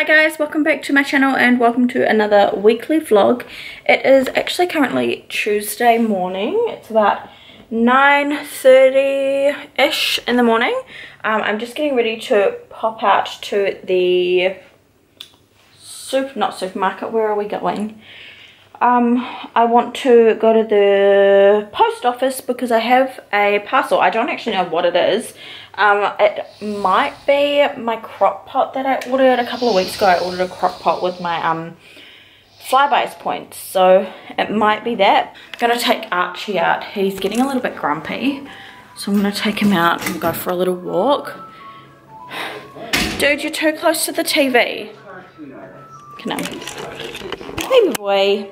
Hi guys, welcome back to my channel and welcome to another weekly vlog. It is actually currently Tuesday morning. It's about 9.30ish in the morning. Um, I'm just getting ready to pop out to the super, not supermarket, where are we going? Um, I want to go to the post office because I have a parcel. I don't actually know what it is. Um, it might be my crock pot that I ordered a couple of weeks ago. I ordered a crock pot with my um, Flybuys points. So it might be that. I'm going to take Archie out. He's getting a little bit grumpy. So I'm going to take him out and go for a little walk. Dude, you're too close to the TV. Come on. Baby boy.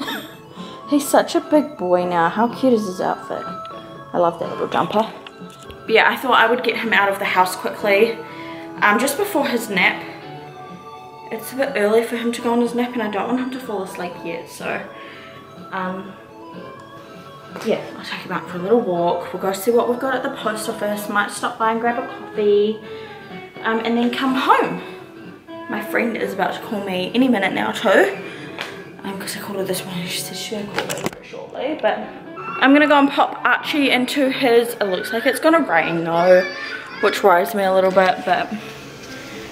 He's such a big boy now. How cute is his outfit? I love that little jumper. But yeah, I thought I would get him out of the house quickly. Um, just before his nap. It's a bit early for him to go on his nap and I don't want him to fall asleep yet. So, um, yeah, I'll take him out for a little walk. We'll go see what we've got at the post office. Might stop by and grab a coffee. Um, and then come home. My friend is about to call me any minute now too because I called her this morning. She said she would call me very shortly. But I'm to go and pop Archie into his... It looks like it's to rain though, which worries me a little bit. But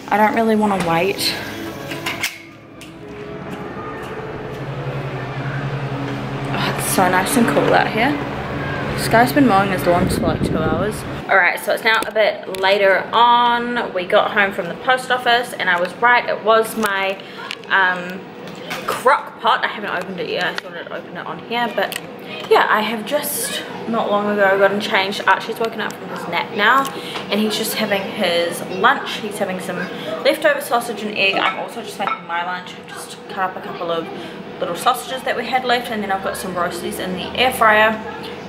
I don't really want to wait. Oh, it's so nice and cool out here. This guy's been mowing his lawn for like two hours. Alright, so it's now a bit later on. We got home from the post office and I was right. It was my um, crock pot. I haven't opened it yet. I thought I'd open it on here. But yeah, I have just not long ago gotten changed. Archie's woken up from his nap now. And he's just having his lunch. He's having some leftover sausage and egg. I'm also just making my lunch. I've just cut up a couple of little sausages that we had left. And then I've got some roasties in the air fryer.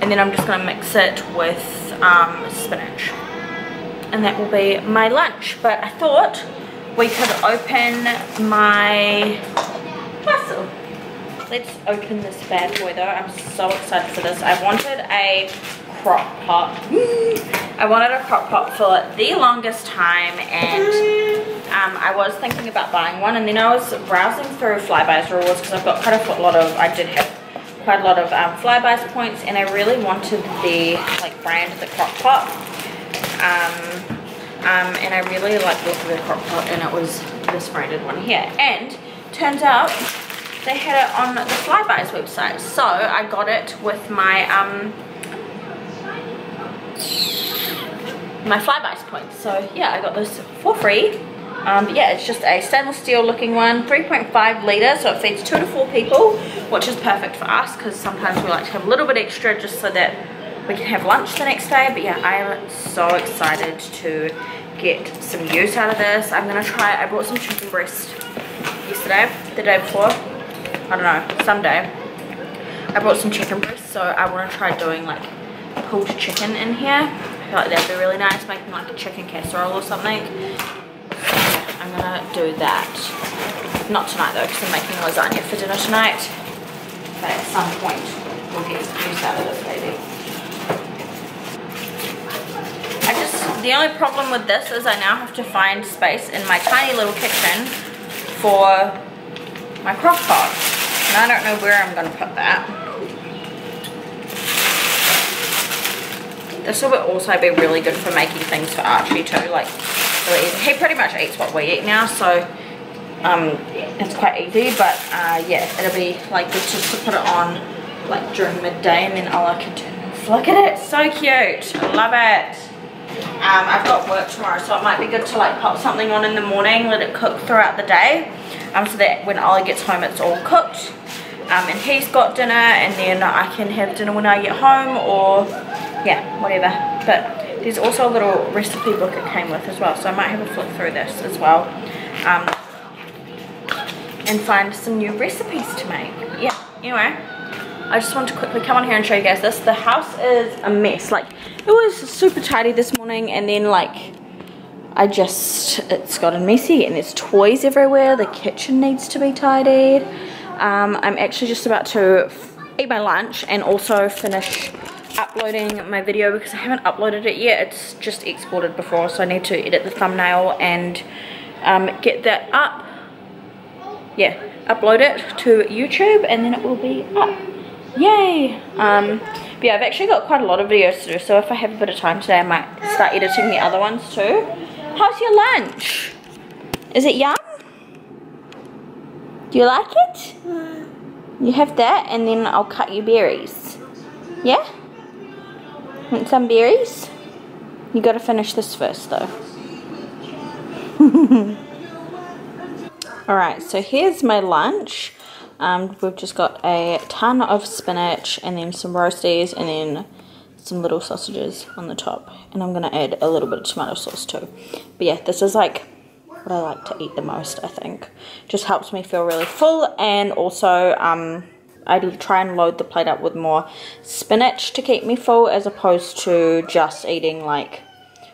And then I'm just going to mix it with um, spinach. And that will be my lunch. But I thought we could open my Awesome. Let's open this bad boy though. I'm so excited for this. I wanted a crock pot. I wanted a crock pot for the longest time and um, I was thinking about buying one and then I was browsing through Flybuys rewards because I've got quite a lot of, I did have quite a lot of um, points and I really wanted the like brand, the crock pot. Um, um, and I really liked of the crock pot and it was this branded one here. And turns out they had it on the Flybuys website. So I got it with my um my Flybuys points. So yeah, I got this for free. Um, yeah, it's just a stainless steel looking one, 3.5 litre, so it feeds two to four people, which is perfect for us because sometimes we like to have a little bit extra just so that we can have lunch the next day. But yeah, I am so excited to get some use out of this. I'm going to try, I bought some chicken breast yesterday, the day before. I don't know, someday. I brought some chicken breast, so I want to try doing like pulled chicken in here. I feel like that'd be really nice, making like a chicken casserole or something. I'm gonna do that. Not tonight though, because I'm making lasagna for dinner tonight. But at some point, we'll get use out of this baby. I just, the only problem with this is I now have to find space in my tiny little kitchen for my crock pot. And I don't know where I'm going to put that. This will also be really good for making things for Archie too. Like, He pretty much eats what we eat now, so um, it's quite easy. But uh, yeah, it'll be like just to put it on like during midday and then all I can turn Look at it, so cute. Love it. Um, I've got work tomorrow, so it might be good to like pop something on in the morning, let it cook throughout the day, um, so that when Ollie gets home it's all cooked. Um, and he's got dinner, and then I can have dinner when I get home, or yeah, whatever. But there's also a little recipe book it came with as well, so I might have a flip through this as well. Um, and find some new recipes to make. Yeah, anyway. I just want to quickly come on here and show you guys this. The house is a mess. Like, it was super tidy this morning and then like, I just, it's gotten messy and there's toys everywhere. The kitchen needs to be tidied. Um, I'm actually just about to eat my lunch and also finish uploading my video because I haven't uploaded it yet. It's just exported before so I need to edit the thumbnail and um, get that up. Yeah, upload it to YouTube and then it will be up. Yay! Um, but yeah, I've actually got quite a lot of videos to do, so if I have a bit of time today, I might start editing the other ones too. How's your lunch? Is it yum? Do you like it? You have that, and then I'll cut you berries. Yeah? Want some berries? You gotta finish this first though. Alright, so here's my lunch. Um, we've just got a ton of spinach and then some roasties and then some little sausages on the top. And I'm going to add a little bit of tomato sauce too. But yeah, this is like what I like to eat the most, I think. Just helps me feel really full and also um, I try and load the plate up with more spinach to keep me full as opposed to just eating like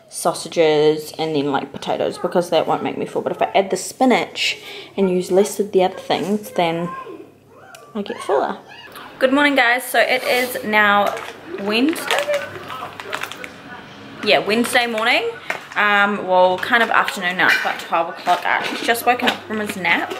sausages and then like potatoes because that won't make me full. But if I add the spinach and use less of the other things, then I get fuller. Good morning guys, so it is now Wednesday? Yeah, Wednesday morning. Um, well, kind of afternoon now, it's about 12 o'clock. He's just woken up from his nap.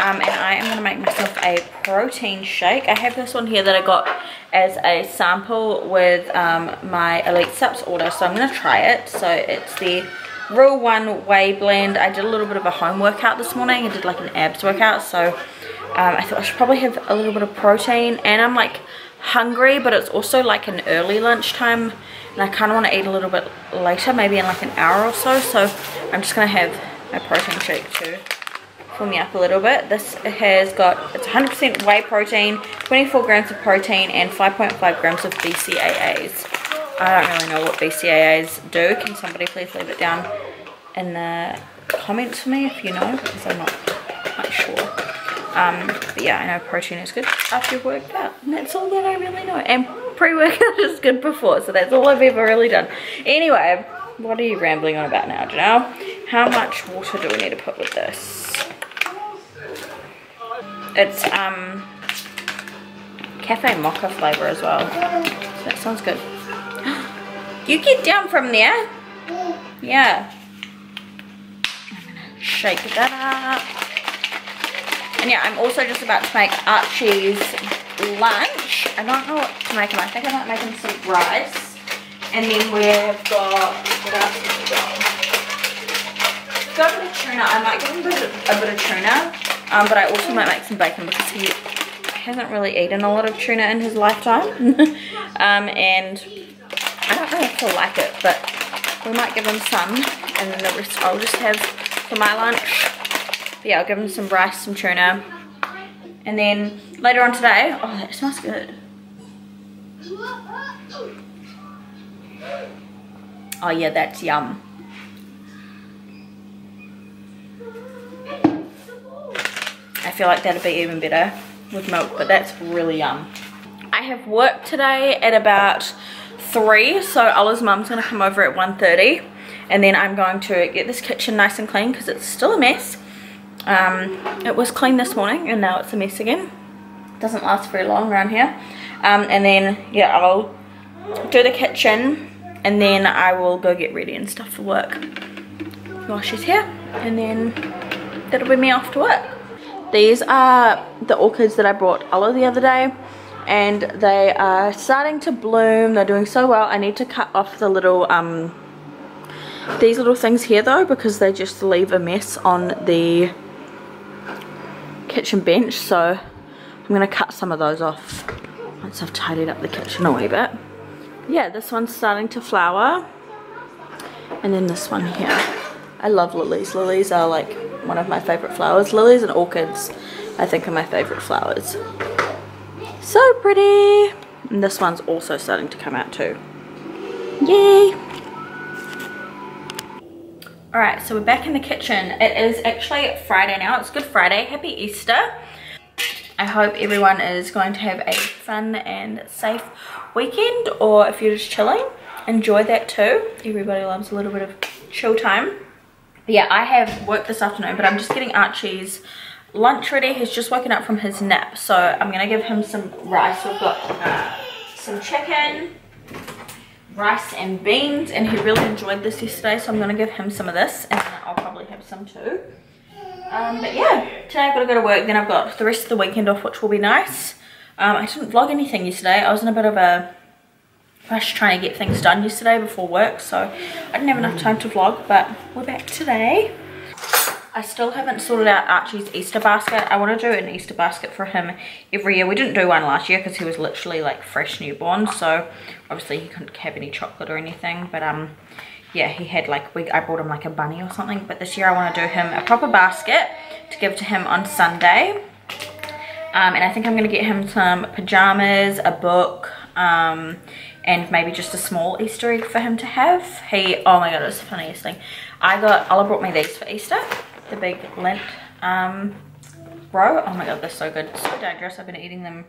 Um, and I am going to make myself a protein shake. I have this one here that I got as a sample with um, my Elite Supps order, so I'm going to try it. So it's the Rule 1 Whey Blend. I did a little bit of a home workout this morning. I did like an abs workout, so um, I thought I should probably have a little bit of protein and I'm like hungry but it's also like an early lunchtime and I kind of want to eat a little bit later maybe in like an hour or so so I'm just gonna have a protein shake to fill me up a little bit. This has got it's 100% whey protein 24 grams of protein and 5.5 grams of BCAAs I don't really know what BCAAs do. Can somebody please leave it down in the comments for me if you know? Because I'm not quite sure um, but yeah, I know protein is good after you've worked out. And that's all that I really know. And pre-workout is good before. So that's all I've ever really done. Anyway, what are you rambling on about now, Ginelle? How much water do we need to put with this? It's um cafe mocha flavor as well. So that sounds good. You get down from there. Yeah. I'm gonna shake that up. And yeah, I'm also just about to make Archie's lunch. I don't know what to make him. I think I might make him some rice. And then we've got, what else have we got? Got a bit of tuna. I might give him a bit of, a bit of tuna. Um, but I also might make some bacon because he hasn't really eaten a lot of tuna in his lifetime. um, and I don't know if he'll like it, but we might give him some. And then the rest I'll just have for my lunch. But yeah, I'll give them some rice, some tuna. And then later on today, oh, that smells good. Oh yeah, that's yum. I feel like that'd be even better with milk, but that's really yum. I have work today at about 3, so Ella's mum's going to come over at 1.30. And then I'm going to get this kitchen nice and clean because it's still a mess. Um, it was clean this morning and now it's a mess again. Doesn't last very long around here. Um, and then, yeah, I'll do the kitchen and then I will go get ready and stuff for work while she's here. And then that'll be me off to work. These are the orchids that I brought Ella the other day and they are starting to bloom. They're doing so well. I need to cut off the little um, these little things here though because they just leave a mess on the kitchen bench so I'm to cut some of those off once I've tidied up the kitchen a wee bit. Yeah, this one's starting to flower. And then this one here. I love lilies. Lilies are like one of my favorite flowers. Lilies and orchids I think are my favorite flowers. So pretty. And this one's also starting to come out too. Yay! Alright, so we're back in the kitchen. It is actually Friday now. It's Good Friday. Happy Easter. I hope everyone is going to have a fun and safe weekend or if you're just chilling, enjoy that too. Everybody loves a little bit of chill time. But yeah, I have work this afternoon, but I'm just getting Archie's lunch ready. He's just woken up from his nap, so I'm going to give him some rice. We've got uh, some chicken, rice and beans and he really enjoyed this yesterday so I'm to give him some of this and I'll probably have some too. Um, but yeah, today I've got to go to work then I've got the rest of the weekend off which will be nice. Um, I didn't vlog anything yesterday. I was in a bit of a rush trying to get things done yesterday before work so I didn't have enough time to vlog but we're back today. I still haven't sorted out Archie's Easter basket. I want to do an Easter basket for him every year. We didn't do one last year because he was literally like fresh newborn. So obviously he couldn't have any chocolate or anything. But um, yeah, he had like, we, I bought him like a bunny or something. But this year I want to do him a proper basket to give to him on Sunday. Um, and I think I'm going to get him some pajamas, a book, um, and maybe just a small Easter egg for him to have. He, oh my god, it's the funniest thing. I got, Ella brought me these for Easter the big Lindt um, row. Oh my god, they're so good. So dangerous. I've been eating them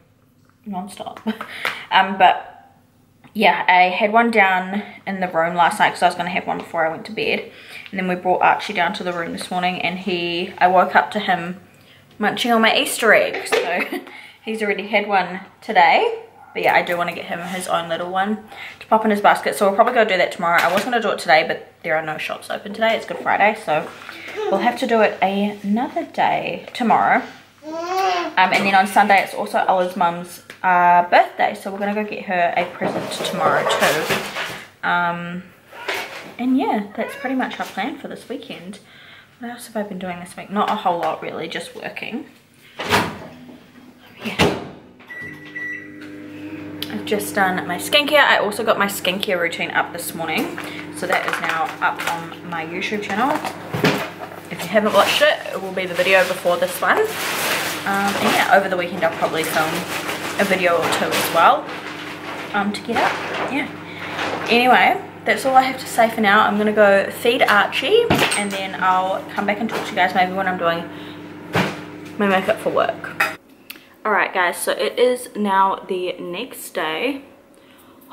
non-stop. um, but yeah, I had one down in the room last night because I was going to have one before I went to bed. And then we brought Archie down to the room this morning and he, I woke up to him munching on my Easter egg. So he's already had one today. But yeah, I do want to get him his own little one to pop in his basket. So we'll probably go do that tomorrow. I was going to do it today, but there are no shops open today. It's Good Friday, so We'll have to do it another day tomorrow. Um, and then on Sunday, it's also Ella's mum's uh, birthday. So we're going to go get her a present tomorrow too. Um, and yeah, that's pretty much our plan for this weekend. What else have I been doing this week? Not a whole lot really, just working. Yeah. Just done my skincare. I also got my skincare routine up this morning. So that is now up on my YouTube channel if you haven't watched it, it will be the video before this one. Um, and yeah, over the weekend I'll probably film a video or two as well um, to get up. Yeah. Anyway, that's all I have to say for now. I'm going to go feed Archie and then I'll come back and talk to you guys maybe when I'm doing my makeup for work. Alright guys, so it is now the next day.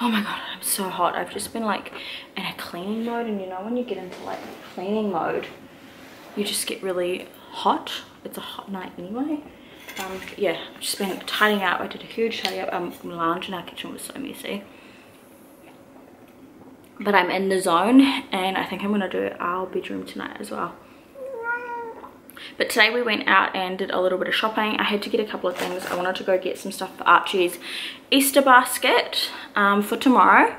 Oh my god, I'm so hot. I've just been like in a cleaning mode and you know when you get into like cleaning mode you just get really hot. It's a hot night anyway. Um, yeah, I've just been tidying up. I did a huge tidy up. Um, lounge in our kitchen was so messy. But I'm in the zone and I think I'm going to do our bedroom tonight as well. But today we went out and did a little bit of shopping. I had to get a couple of things. I wanted to go get some stuff for Archie's Easter basket um, for tomorrow.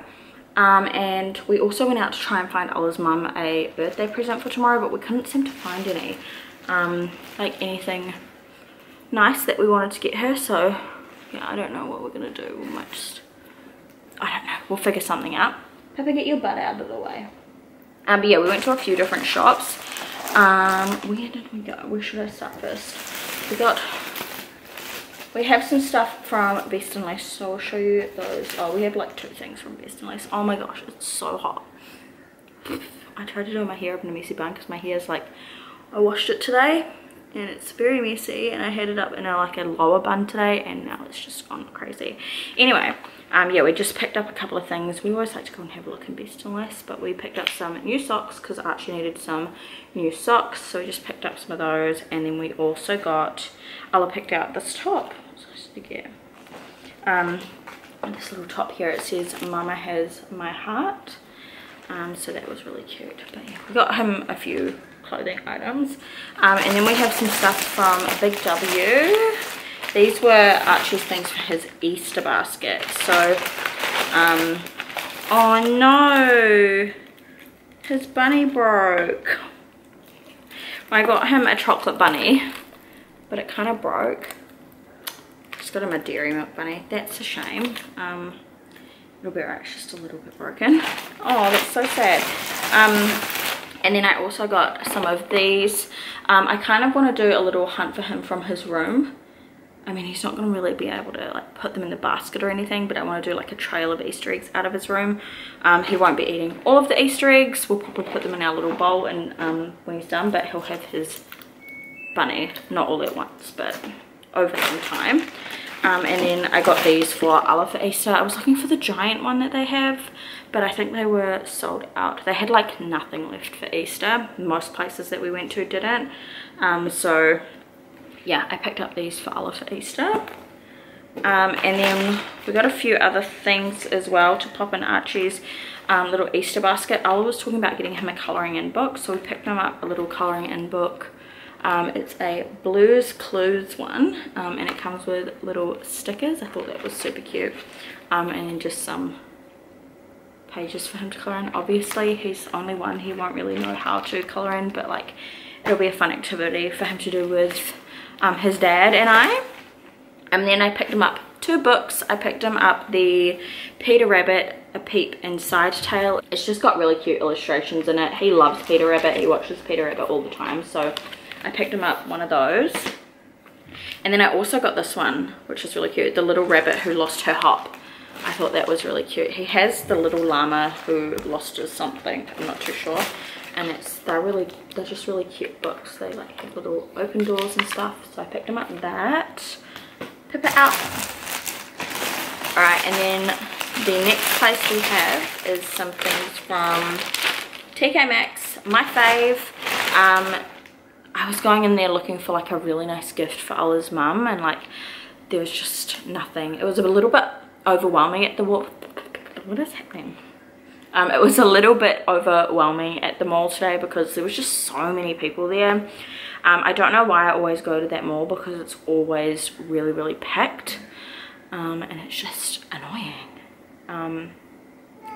Um, and we also went out to try and find Ella's mum a birthday present for tomorrow, but we couldn't seem to find any, um, like anything nice that we wanted to get her. So yeah, I don't know what we're gonna do. We might just, I don't know, we'll figure something out. Peppa, get your butt out of the way. Um, but yeah, we went to a few different shops. Um, where did we go? Where should I start first? We got we have some stuff from Best and Less, so I'll show you those. Oh, we have like two things from Best and Less. Oh my gosh, it's so hot. I tried to do my hair up in a messy bun because my hair is like, I washed it today and it's very messy and I had it up in a, like a lower bun today and now it's just gone crazy. Anyway, um, yeah, we just picked up a couple of things. We always like to go and have a look in Best and Less, but we picked up some new socks because Archie needed some new socks. So we just picked up some of those and then we also got, Ella picked out this top get um, this little top here it says mama has my heart um, so that was really cute but yeah we got him a few clothing items um, and then we have some stuff from Big W these were Archie's things for his Easter basket so um, oh no his bunny broke I got him a chocolate bunny but it kind of broke Just got him a dairy milk bunny. That's a shame. Um, it'll be alright, it's just a little bit broken. Oh, that's so sad. Um, and then I also got some of these. Um, I kind of want to do a little hunt for him from his room. I mean, he's not going to really be able to like put them in the basket or anything, but I want to do like a trail of Easter eggs out of his room. Um, he won't be eating all of the Easter eggs. We'll probably put them in our little bowl and um, when he's done, but he'll have his bunny, not all at once, but over some time. Um, and then I got these for Ella for Easter. I was looking for the giant one that they have, but I think they were sold out. They had like nothing left for Easter. Most places that we went to didn't. Um, so yeah, I picked up these for Ella for Easter. Um, and then we got a few other things as well to pop in Archie's um, little Easter basket. I was talking about getting him a colouring in book, so we picked him up a little colouring in book. Um, it's a Blues Clues one, um, and it comes with little stickers. I thought that was super cute. Um, and then just some pages for him to colour in. Obviously, he's only one. He won't really know how to colour in, but like, it'll be a fun activity for him to do with um, his dad and I. And then I picked him up two books. I picked him up the Peter Rabbit, A Peep Inside Tale. It's just got really cute illustrations in it. He loves Peter Rabbit. He watches Peter Rabbit all the time. So I picked him up one of those. And then I also got this one, which is really cute. The Little Rabbit Who Lost Her Hop. I thought that was really cute. He has the little llama who lost his something. I'm not too sure. And it's they're really they're just really cute books. They like have little open doors and stuff. So I picked them up that. Pip it out. Alright, and then the next place we have is some things from TK Maxx. My fave. Um, I was going in there looking for like a really nice gift for Ollie's mum and like there was just nothing. It was a little bit overwhelming at the what what is happening? Um, it was a little bit overwhelming at the mall today because there was just so many people there. Um, I don't know why I always go to that mall because it's always really really packed um, and it's just annoying. Um,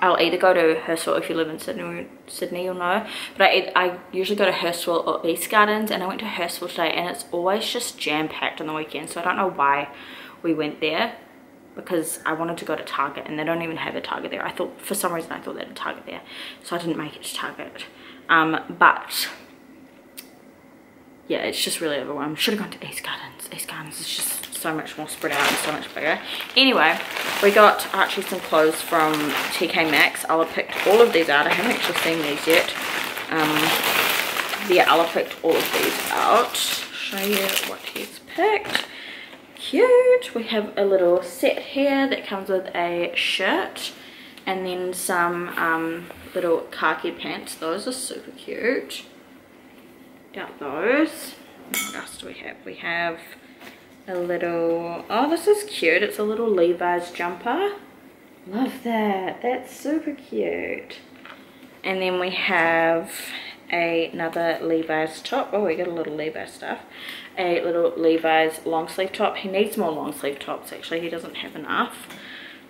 I'll either go to Hurstville if you live in Sydney, Sydney you'll know, but I, I usually go to Hurstville or East Gardens and I went to Hurstville today and it's always just jam-packed on the weekend so I don't know why we went there because I wanted to go to Target and they don't even have a Target there. I thought, for some reason I thought they had a Target there, so I didn't make it to Target. Um, but yeah, it's just really overwhelming. Should have gone to East Gardens. East Gardens is just so much more spread out and so much bigger. Anyway, we got actually some clothes from TK Maxx. Ella picked all of these out. I haven't actually seen these yet. Um, yeah, Ella picked all of these out. Show you what he's picked cute. We have a little set here that comes with a shirt and then some um, little khaki pants. Those are super cute. Got those. What else do we have? We have a little, oh this is cute. It's a little Levi's jumper. Love that. That's super cute. And then we have a, another Levi's top. Oh, we got a little Levi's stuff a little Levi's long sleeve top. He needs more long sleeve tops actually, he doesn't have enough.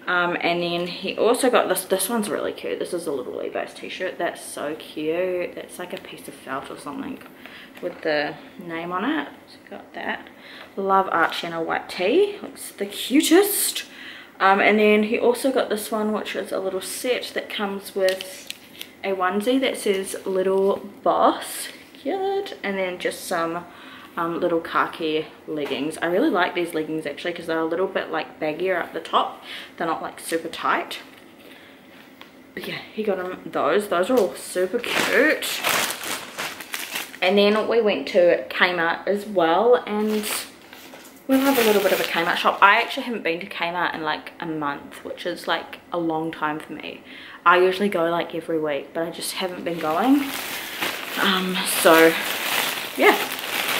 Um, and then he also got this, this one's really cute. This is a little Levi's t-shirt. That's so cute. That's like a piece of felt or something with the name on it. So got that. Love Archie in a white tee. Looks the cutest. Um, and then he also got this one, which is a little set that comes with a onesie that says Little Boss. Cute. And then just some um, little khaki leggings. I really like these leggings actually because they're a little bit like baggier at the top. They're not like super tight. But yeah, he got him those. Those are all super cute. And then we went to Kmart as well and we'll have a little bit of a Kmart shop. I actually haven't been to Kmart in like a month, which is like a long time for me. I usually go like every week, but I just haven't been going. Um, so yeah,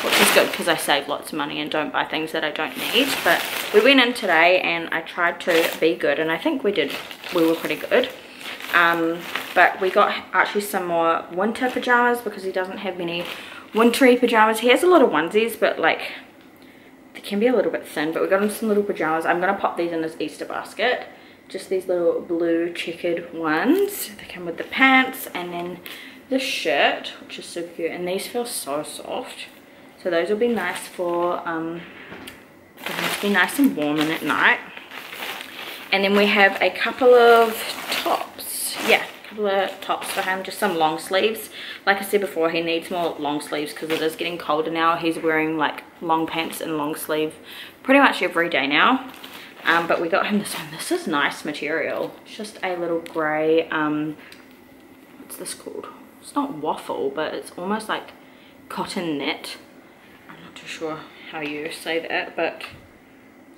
which is good because I save lots of money and don't buy things that I don't need. But we went in today and I tried to be good and I think we did, we were pretty good. Um, but we got actually some more winter pajamas because he doesn't have many wintry pajamas. He has a lot of onesies but like they can be a little bit thin but we got him some little pajamas. I'm going to pop these in his Easter basket. Just these little blue checkered ones. They come with the pants and then the shirt which is super cute and these feel so soft so those will be nice for, um, to be nice and warm in at night. And then we have a couple of tops. Yeah, a couple of tops for him, just some long sleeves. Like I said before, he needs more long sleeves because it is getting colder now. He's wearing like long pants and long sleeve pretty much every day now. Um, but we got him this one. This is nice material. It's just a little grey, um, what's this called? It's not waffle, but it's almost like cotton knit sure how you say that, but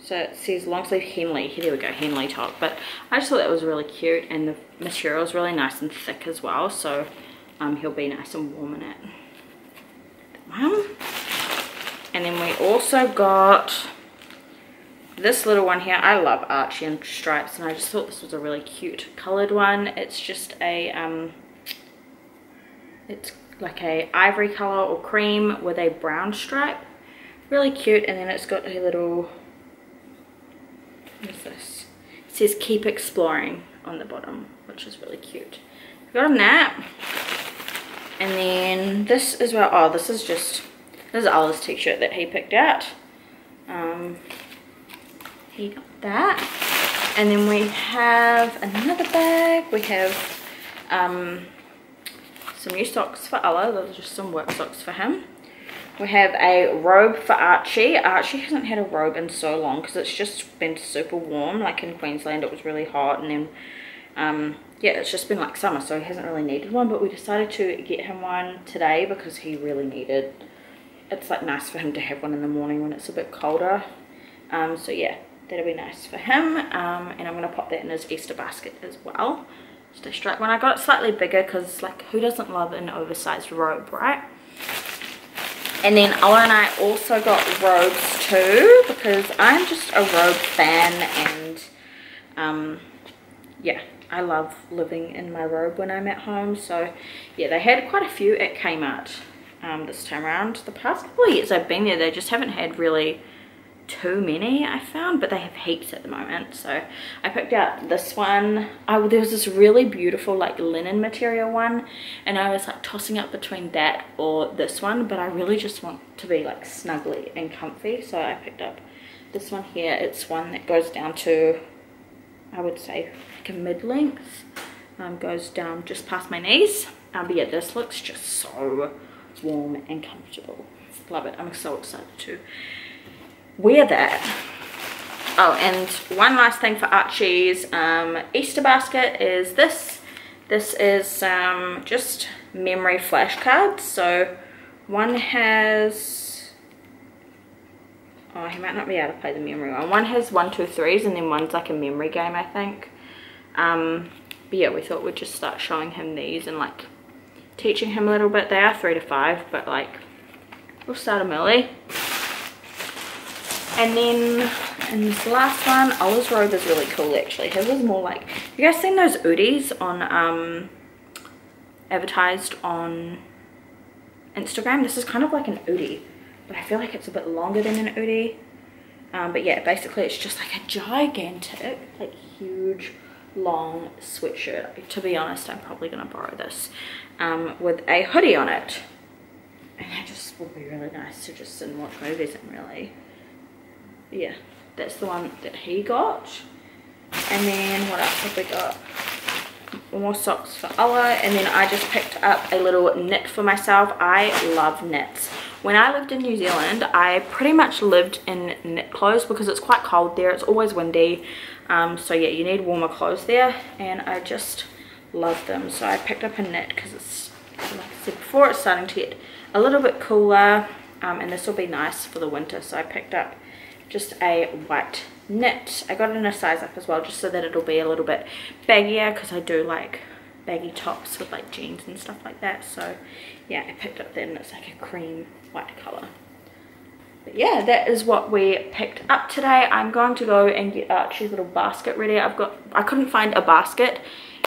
so it says long sleeve Henley. Here we go, Henley top. But I just thought that was really cute and the material is really nice and thick as well. So um, he'll be nice and warm in it. And then we also got this little one here, I love Archie and stripes and I just thought this was a really cute colored one. It's just a, um, it's like a ivory color or cream with a brown stripe. Really cute and then it's got a little, what is this? It says keep exploring on the bottom, which is really cute. got a nap. And then this is where, oh, this is just, this is Allah's t-shirt that he picked out. Um, he got that. And then we have another bag. We have um, some new socks for Allah. Those are just some work socks for him. We have a robe for Archie. Archie hasn't had a robe in so long because it's just been super warm. Like in Queensland it was really hot and then um, yeah it's just been like summer so he hasn't really needed one but we decided to get him one today because he really needed it's like nice for him to have one in the morning when it's a bit colder um, so yeah that'll be nice for him um, and I'm gonna pop that in his Easter basket as well a strap one I got it slightly bigger because like who doesn't love an oversized robe right and then Ola and I also got robes too because I'm just a robe fan and um, yeah I love living in my robe when I'm at home. So yeah they had quite a few at Kmart um, this time around. The past couple of years I've been there they just haven't had really too many I found but they have heaps at the moment. So I picked out this one. I, there was this really beautiful like linen material one and I was like tossing up between that or this one but I really just want to be like snuggly and comfy. So I picked up this one here. It's one that goes down to I would say like a mid-length um, goes down just past my knees. Um, but yeah this looks just so warm and comfortable. Love it. I'm so excited to wear that. Oh, and one last thing for Archie's um, Easter basket is this. This is um, just memory flashcards. So one has, oh, he might not be able to play the memory one. One has one, two, threes, and then one's like a memory game, I think. Um, but yeah, we thought we'd just start showing him these and like teaching him a little bit. They are three to five, but like we'll start them early. And then in this last one, Ola's robe is really cool actually. His is more like, you guys seen those Oodies on, um, advertised on Instagram? This is kind of like an Oodie, but I feel like it's a bit longer than an Oodie. Um, but yeah, basically it's just like a gigantic, like huge, long sweatshirt. To be honest, I'm probably going to borrow this um, with a hoodie on it. And that just would be really nice to just sit and watch movies and really yeah that's the one that he got. And then what else have we got? More socks for Ola. And then I just picked up a little knit for myself. I love knits. When I lived in New Zealand I pretty much lived in knit clothes because it's quite cold there. It's always windy. Um, so yeah you need warmer clothes there. And I just love them. So I picked up a knit because it's like I said before it's starting to get a little bit cooler. Um, and this will be nice for the winter. So I picked up just a white knit. I got it in a size up as well just so that it'll be a little bit baggier because I do like baggy tops with like jeans and stuff like that. So yeah, I picked up and it's like a cream white colour. But yeah, that is what we picked up today. I'm going to go and get uh, Archie's little basket ready. I've got, I couldn't find a basket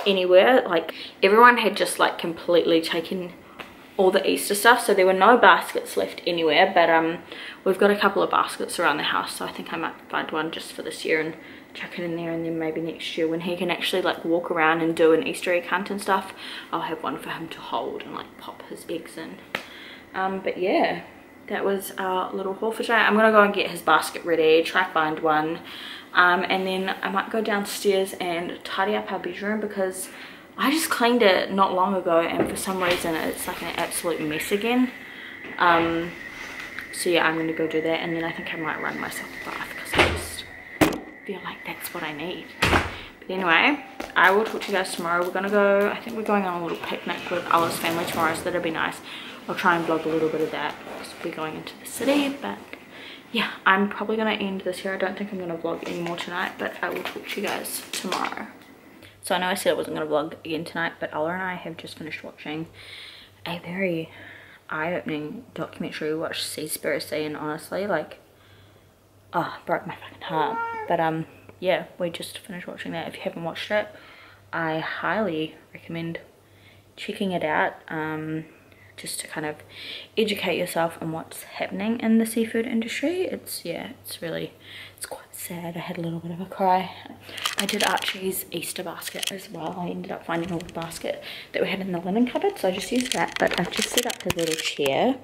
anywhere. Like everyone had just like completely taken all the Easter stuff so there were no baskets left anywhere but um we've got a couple of baskets around the house so I think I might find one just for this year and chuck it in there and then maybe next year when he can actually like walk around and do an Easter egg hunt and stuff I'll have one for him to hold and like pop his eggs in. Um but yeah that was our little haul for today. I'm gonna go and get his basket ready try find one. Um, and then I might go downstairs and tidy up our bedroom because I just cleaned it not long ago and for some reason it's like an absolute mess again. Um, so yeah, I'm going to go do that and then I think I might run myself a bath because I just feel like that's what I need. But anyway, I will talk to you guys tomorrow. We're going to go, I think we're going on a little picnic with Allah's family tomorrow so that'll be nice. I'll try and vlog a little bit of that because we'll be going into the city but yeah, I'm probably going to end this here. I don't think I'm going to vlog anymore tonight but I will talk to you guys tomorrow. So I know I said I wasn't going to vlog again tonight, but Ola and I have just finished watching a very eye-opening documentary. We watched Seaspiracy and honestly, like, oh, broke my fucking heart. But um, yeah, we just finished watching that. If you haven't watched it, I highly recommend checking it out. Um, just to kind of educate yourself on what's happening in the seafood industry. It's, yeah, it's really, it's quite sad. I had a little bit of a cry. I did Archie's Easter basket as well. I ended up finding a little basket that we had in the linen cupboard, so I just used that. But I've just set up his little chair.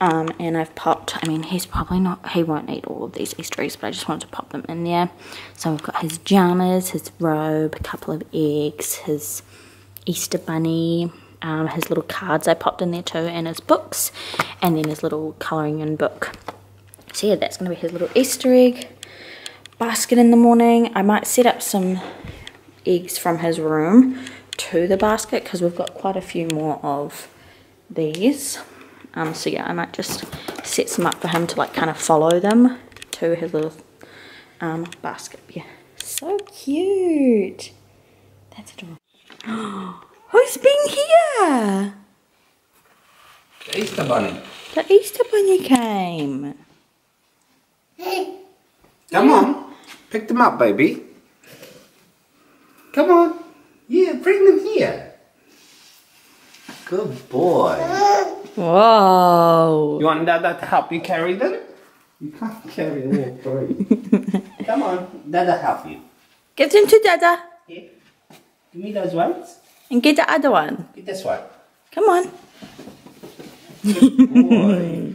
Um, and I've popped, I mean, he's probably not, he won't eat all of these Easter eggs, but I just wanted to pop them in there. So we've got his jammers, his robe, a couple of eggs, his Easter bunny, um, his little cards I popped in there too, and his books, and then his little colouring in book. So yeah, that's going to be his little Easter egg basket in the morning. I might set up some eggs from his room to the basket because we've got quite a few more of these. Um, so yeah, I might just set some up for him to like kind of follow them to his little um, basket. Yeah, so cute. That's adorable. Who's been here? The Easter Bunny. The Easter Bunny came. Come on. Pick them up, baby. Come on. Yeah, bring them here. Good boy. Whoa. You want Dada to help you carry them? You can't carry them all three. Come on. Dada help you. Give them to Dada Here. Give me those ones. And get the other one. Get this one. Come on. Boy.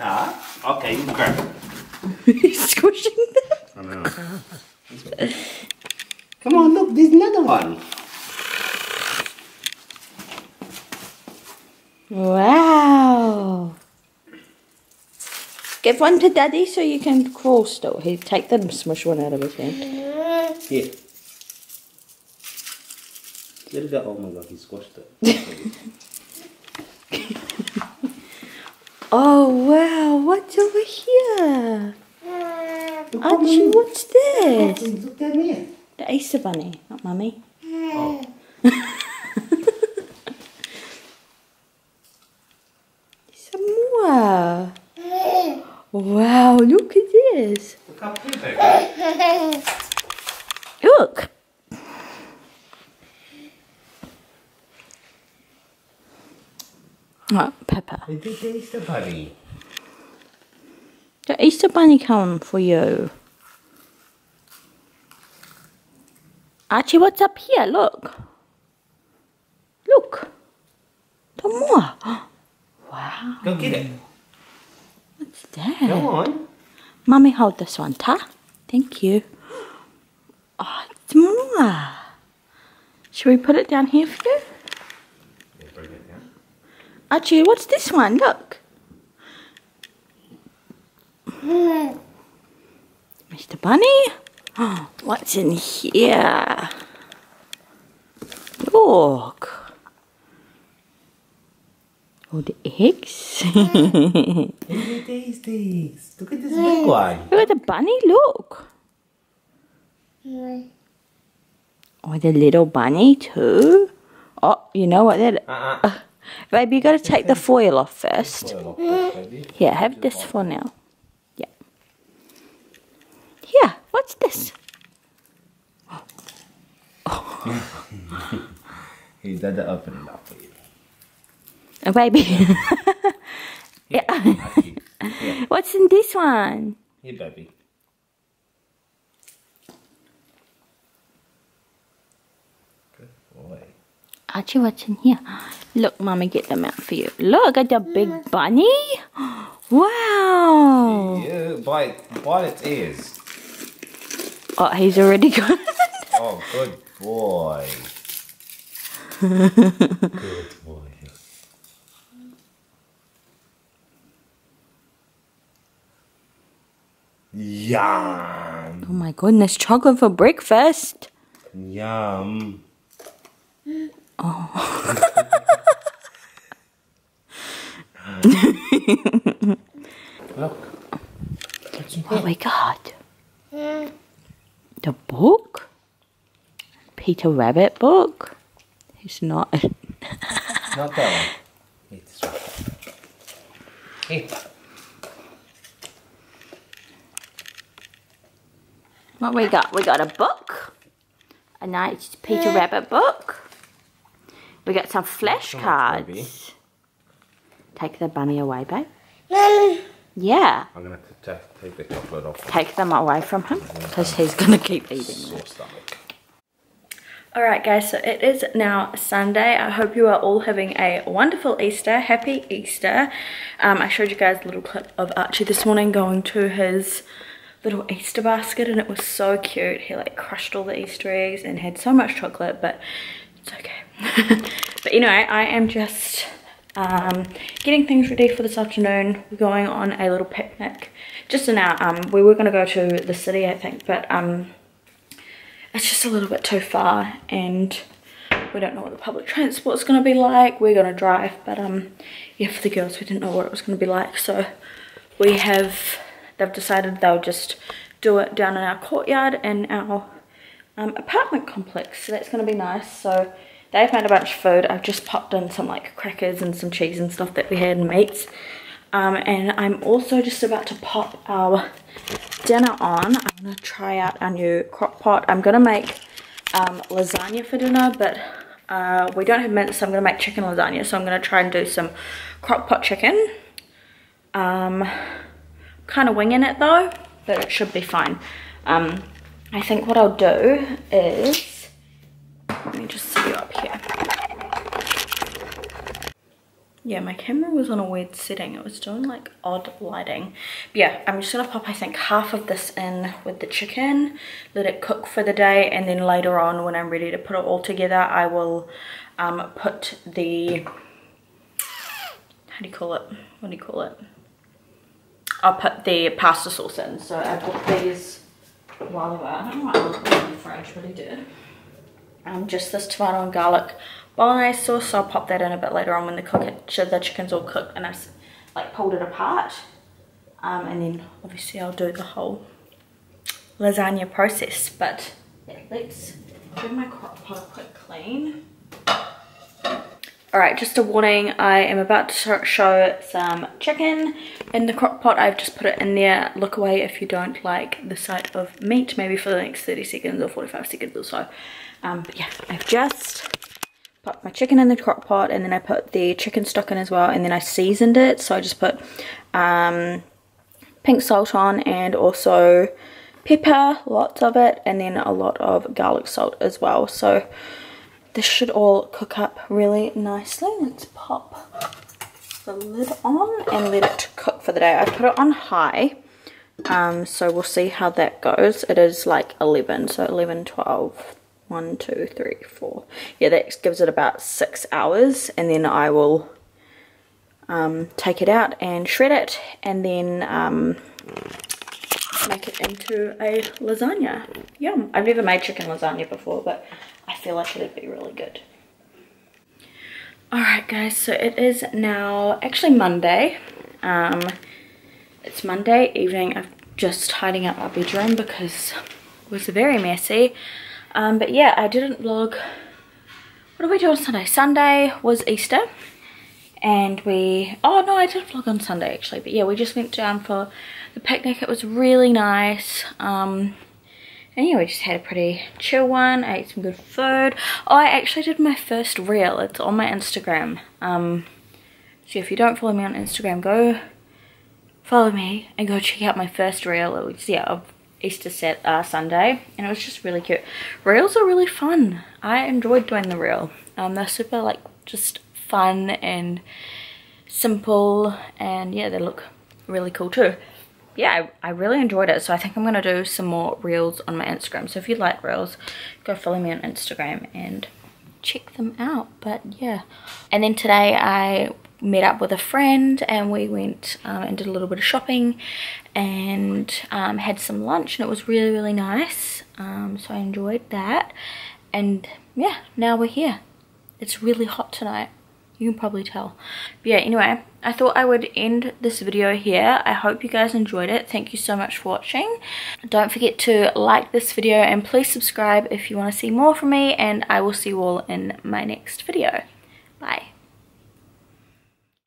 ah, okay, you can grab it. He's squishing them. I know. Come on, look, there's another one. Wow. Give one to Daddy so you can crawl still. He take the smush one out of his hand. Here. Let it go. Oh my god, he squashed it. Oh wow, what's over here? Look, Archie, what's this? Look down there. The Easter Bunny, not Mummy. Oh. Some more. Wow, look at this. Look up here, baby. Look. Oh, Pepper. Did the Easter bunny. The Easter Bunny come for you. Archie, what's up here? Look. Look. Some more. Wow. Go get it. What's that? Come on. Mummy, hold this one, ta. Thank you. Oh, it's more. Should we put it down here for you? Yeah, bring it down. Archie, what's this one? Look. Mr. Bunny? What's in here? Look. All the eggs. Look at these things. Look at this big one. Look at the bunny, look. Oh, the little bunny too. Oh, you know what that Uh-uh. Uh, Baby, you got to take the foil off first. Spoil off this, baby. Have this for now. Yeah. Yeah, what's this? He did the open it up for you. A baby. yeah. Archie. What's in this one? here, baby. Good boy. Archie, what's in here? Look, Mommy, get them out for you. Look at the big bunny. Wow. Yeah, bite, bite its ears. Oh, he's already gone. Oh, good boy. good boy. Yum. oh my goodness, chocolate for breakfast. Yum. Oh. Look. What's in What we got? The book? Peter Rabbit book? It's not. Not that one. Here, this one. What we got? We got a book. A nice Peter Rabbit book. We got some flashcards. Take the bunny away, babe. Yeah. I'm gonna take the chocolate off. Take them away from him because he's gonna keep eating them. Alright guys, so it is now Sunday. I hope you are all having a wonderful Easter. Happy Easter. Um, I showed you guys a little clip of Archie this morning going to his little Easter basket and it was so cute. He like crushed all the Easter eggs and had so much chocolate, but but anyway, I am just um, getting things ready for this afternoon. We're going on a little picnic. Just an hour. Um, we were going to go to the city, I think, but um, it's just a little bit too far and we don't know what the public transport is going to be like. We're going to drive, but um, yeah, for the girls, we didn't know what it was going to be like. So we have they've decided they'll just do it down in our courtyard in our um, apartment complex. So that's going to be nice. So they've made a bunch of food. I've just popped in some like crackers and some cheese and stuff that we had and meats. Um, and I'm also just about to pop our dinner on. I'm going to try out our new crock pot. I'm going to make um, lasagna for dinner, but uh, we don't have mince, so I'm going to make chicken lasagna. So I'm going to try and do some crock pot chicken. Um, kind of winging it though, but it should be fine. Um, I think what I'll do is, let me just see you up here. Yeah, my camera was on a weird setting. It was doing like odd lighting. But yeah, I'm just gonna pop, I think, half of this in with the chicken, let it cook for the day, and then later on when I'm ready to put it all together, I will um, put the, how do you call it? What do you call it? I'll put the pasta sauce in. So I bought these while they were, I don't know why I them in the fridge, but I did. Um, just this tomato and garlic bolognese sauce, so I'll pop that in a bit later on when the cook it, the chicken's all cooked and I've like pulled it apart. Um, and then obviously I'll do the whole lasagna process. But yeah, let's give my crock pot a quick clean. Alright, just a warning, I am about to show some chicken in the crock pot. I've just put it in there. Look away if you don't like the sight of meat, maybe for the next 30 seconds or 45 seconds or so. Um, but yeah, I've just put my chicken in the crock pot and then I put the chicken stock in as well and then I seasoned it. So I just put um, pink salt on and also pepper, lots of it, and then a lot of garlic salt as well. So this should all cook up really nicely. Let's pop the lid on and let it cook for the day. I put it on high, um, so we'll see how that goes. It is like 11, so 11, 12, 1, 2, 3, 4. Yeah, that gives it about 6 hours, and then I will um, take it out and shred it, and then um, make it into a lasagna. Yum. I've never made chicken lasagna before, but I feel like it'd be really good. Alright guys, so it is now actually Monday. Um, it's Monday evening. I'm just tidying up our bedroom because it was very messy. Um, but yeah, I didn't vlog. What did we do on Sunday? Sunday was Easter. And we, oh no, I did vlog on Sunday actually. But yeah, we just went down for the picnic. It was really nice. Um, and yeah, we just had a pretty chill one. I ate some good food. Oh, I actually did my first reel. It's on my Instagram. Um, so if you don't follow me on Instagram, go follow me and go check out my first reel. It was, yeah, of Easter set uh, Sunday. And it was just really cute. Reels are really fun. I enjoyed doing the reel. Um, they're super, like, just fun and simple. And yeah, they look really cool too yeah, I, I, really enjoyed it. So I think I'm going to do some more reels on my Instagram. So if you like reels, go follow me on Instagram and check them out. But yeah. And then today I met up with a friend and we went um, and did a little bit of shopping and um, had some lunch and it was really, really nice. Um, so I enjoyed that. And yeah, now we're here. It's really hot tonight. You can probably tell. But yeah, anyway, I thought I would end this video here. I hope you guys enjoyed it. Thank you so much for watching. Don't forget to like this video and please subscribe if you want to see more from me and I will see you all in my next video. Bye.